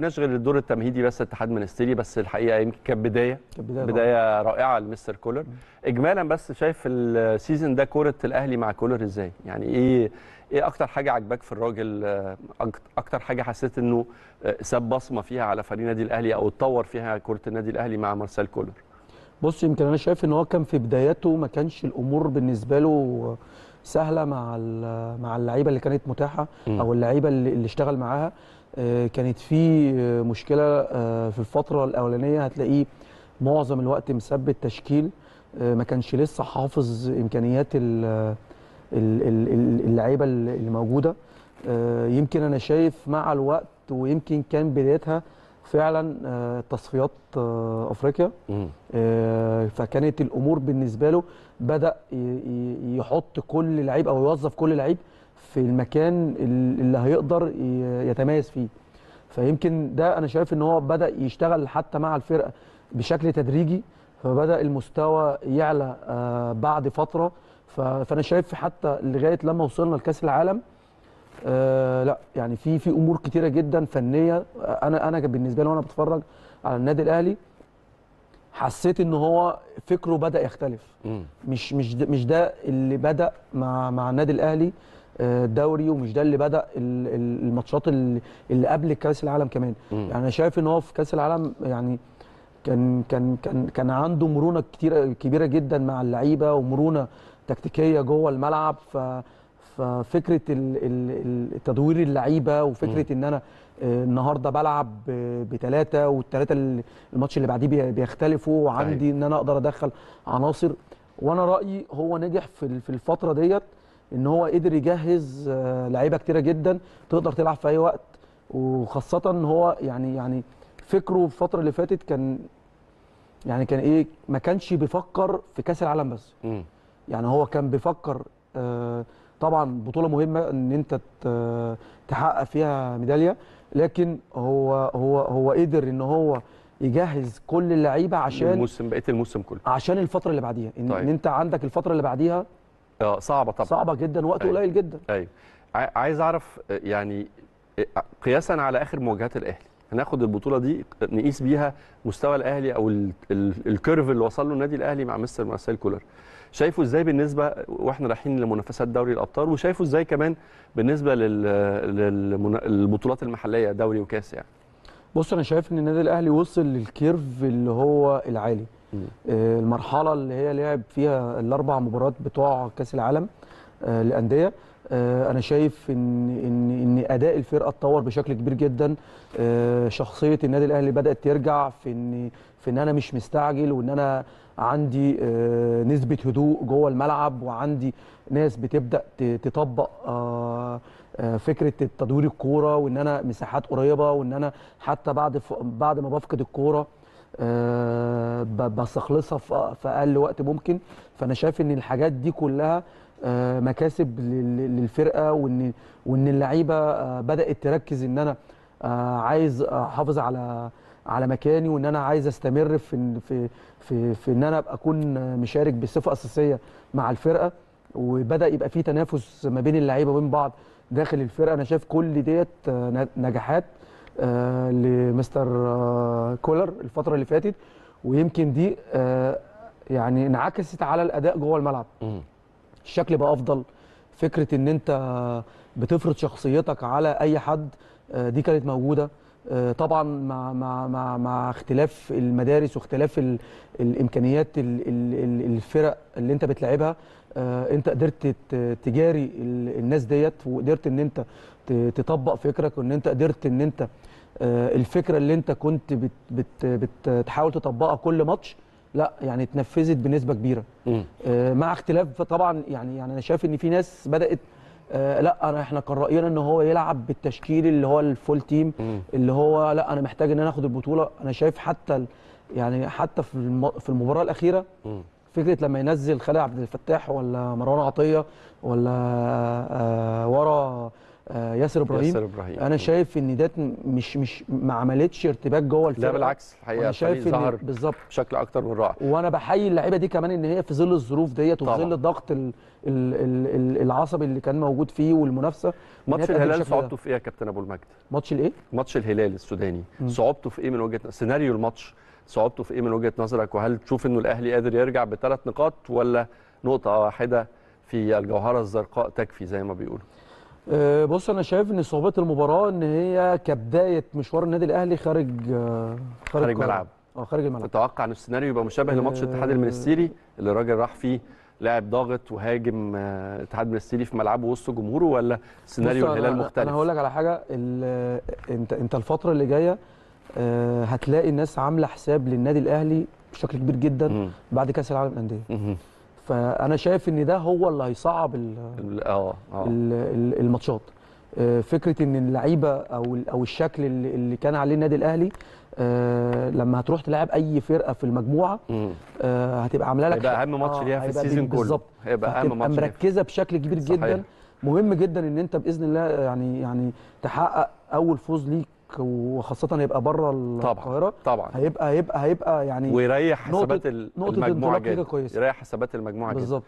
نشغل الدور التمهيدي بس اتحاد منستيري بس الحقيقة يمكن كانت بداية. كانت بداية بداية رائعة لمستر كولر. اجمالا بس شايف ال season ده كورة الأهلي مع كولر إزاي؟ يعني إيه إيه أكتر حاجة عجباك في الراجل؟ آه، أكتر حاجة حسيت إنه آه، ساب بصمة فيها على فريق النادي الأهلي أو اتطور فيها كره النادي الأهلي مع مارسيل كولر؟ بص يمكن أنا شايف إن هو كان في بداياته ما كانش الأمور بالنسبة له سهلة مع مع اللعيبة اللي كانت متاحة. أو اللعيبة اللي اشتغل معاها. كانت في آه، مشكلة آه، في الفترة الأولانية هتلاقيه معظم الوقت مثبت تشكيل آه، ما كانش لسه حافظ إمكانيات ال- ال- ال- ال- اللعيبة اللي موجودة. آه، يمكن أنا شايف مع الوقت ويمكن كان بدايتها فعلا آه، تصفيات آه، أفريقيا. آه، فكانت الأمور بالنسبة له بدأ يحط كل لعيب أو يوظف كل لعيب في المكان ال- اللي هيقدر يتميز فيه. فيمكن ده أنا شايف إن هو بدأ يشتغل حتى مع الفرقة بشكل تدريجي فبدأ المستوى يعلى آه، بعد فترة. فأنا شايف حتى لغاية لما وصلنا لكأس العالم آه لا يعني في في أمور كتيرة جدا فنية. أنا أنا بالنسبة لي وأنا بتفرج على النادي الأهلي حسيت إن هو فكره بدأ يختلف. مش مش ده مش ده اللي بدأ مع مع النادي الأهلي. الدوري ومش ده اللي بدأ ال- ال- الماتشات اللي, قبل كأس العالم كمان. يعني أنا شايف إن هو في كأس العالم يعني كان كان كان كان عنده مرونة كتيره كبيرة جدا مع اللعيبة ومرونة تكتيكية جوه الملعب. ف ففكرة تدوير اللعيبة وفكرة إن أنا آه، النهارده بلعب بثلاثه والثلاثه ال- الماتش اللي بعديه بي- بيختلفوا وعندي إن أنا أقدر أدخل عناصر. وأنا رأيي هو نجح في الفترة ديت. إن هو قدر يجهز آه، لعيبة كتيرة جدا تقدر تلعب في أي وقت. وخاصة إن هو يعني يعني فكره في الفترة اللي فاتت كان يعني كان إيه ما كانش بيفكر في كأس العالم بس. مم. يعني هو كان بيفكر آه، طبعا بطولة مهمة إن أنت ت- تحقق فيها ميدالية. لكن هو هو هو قدر إن هو يجهز كل اللعيبة عشان الموسم بقية الموسم كله. عشان الفترة اللي بعديها. إن, طيب. إن أنت عندك الفترة اللي بعديها آه صعبة طبعا. صعبة جدا وقت أيوة. قليل جدا. أيوه. عاي- عايز أعرف آه، يعني آه، قياسا على آخر مواجهات الأهلي. هناخد البطولة دي نقيس بيها مستوى الأهلي أو ال- ال- الكيرف اللي وصل له النادي الأهلي مع مستر مارسيل كولر. شايفه إزاي بالنسبة وإحنا رايحين لمنافسات دوري الأبطال وشايفه إزاي كمان بالنسبة للبطولات المحلية دوري وكاس يعني؟ بص أنا شايف إن النادي الأهلي وصل للكيرف اللي هو العالي. آه، المرحلة اللي هي لعب فيها الأربع مباريات بتوع كأس العالم آه، للأندية. آه، أنا شايف ان ان إن أداء الفرقة اتطور بشكل كبير جدا. آه، شخصية النادي الأهلي بدأت ترجع في ان في إن أنا مش مستعجل وإن أنا عندي آه، نسبة هدوء جوه الملعب وعندي ناس بتبدأ تطبق آه، آه، فكرة تدوير الكورة وإن أنا مساحات قريبة وإن أنا حتى بعد بعد ما بفقد الكورة. آه، بستخلصها في أقل وقت ممكن. فأنا شايف إن الحاجات دي كلها آه، مكاسب لل- للفرقة وان وإن اللعيبة آه، بدأت تركز إن أنا آه، عايز أحافظ على على مكاني وإن أنا عايز أستمر في في في في إن أنا ابقى أكون مشارك بصفة أساسية مع الفرقة. وبدأ يبقى في تنافس ما بين اللعيبة وبين بعض داخل الفرقة. أنا شايف كل ديت آه، نجاحات. آه، لمستر آه، كولر الفترة اللي فاتت ويمكن دي آه، يعني انعكست على الأداء جوه الملعب. الشكل بقى أفضل. فكرة إن أنت بتفرض شخصيتك على أي حد آه، دي كانت موجودة. آه، طبعا مع مع مع مع اختلاف المدارس واختلاف ال- الإمكانيات ال- ال- ال- الفرق اللي أنت بتلعبها آه، أنت قدرت تجاري ال- الناس ديت وقدرت إن أنت تطبق فكرك وان انت قدرت ان انت آه، الفكرة اللي انت كنت بت بت بتحاول تطبقها كل ماتش لا يعني اتنفذت بنسبة كبيرة. آه، مع اختلاف طبعا يعني يعني أنا شايف إن في ناس بدأت آه، لا أنا إحنا كان رأينا إن هو يلعب بالتشكيل اللي هو الفول تيم. اللي هو لا أنا محتاج إن أنا آخد البطولة أنا شايف حتى يعني حتى في في المباراة الأخيرة. فكرة لما ينزل خالد عبد الفتاح ولا مروان عطية ولا آه ورا ياسر إبراهيم. ياسر إبراهيم. أنا شايف إن ده مش مش ما عملتش ارتباك جوه الفرقة. لا بالعكس الحقيقة أنا شايف ان ظهر بالظبط. بشكل أكتر من رائع. وأنا بحيي اللعيبة دي كمان إن هي في ظل الظروف ديت وفي. ظل الضغط ال- ال- ال- ال- العصبي اللي كان موجود فيه والمنافسة ماتش الهلال. صعوبته في إيه يا كابتن أبو المجد؟ ماتش الإيه؟ ماتش الهلال السوداني. صعوبته في إيه من وجهة سيناريو الماتش صعوبته في إيه من وجهة نظرك؟ وهل تشوف إنه الأهلي قادر يرجع بثلاث نقاط ولا نقطة واحدة في الجوهرة الزرقاء تكفي زي ما بيقولوا؟ بص أنا شايف إن صعوبة المباراة إن هي كبداية مشوار النادي الأهلي خارج آه، خارج القاهرة. ملعب. آه خارج الملعب تتوقع إن السيناريو يبقى مشابه لماتش الاتحاد المنستيري اللي الراجل راح فيه لاعب ضاغط وهاجم آه، الاتحاد المنستيري في ملعبه وسط جمهوره ولا سيناريو الهلال مختلف أنا هقول لك على حاجة انت أنت الفترة اللي جاية آه، هتلاقي الناس عاملة حساب للنادي الأهلي بشكل كبير جدا. بعد كأس العالم للأندية. فأنا شايف إن ده هو اللي هيصعب آه ال- الماتشات. آه، فكرة إن اللعيبة أو أو الشكل اللي كان عليه النادي الأهلي آه، لما هتروح تلعب أي فرقة في المجموعة. آه، هتبقى عاملة لك هيبقى أهم ماتش ليها في السيزون كله. بالظبط. هيبقى أهم ماتش مركزة بشكل كبير صحيح. جدا. مهم جدا إن أنت بإذن الله يعني يعني تحقق أول فوز ليك وخاصة هيبقى بره القاهرة طبعا. هيبقى هيبقى هيبقى يعني ويريح حسابات المجموعة جدا. يريح حسابات المجموعة جدا. بالظبط.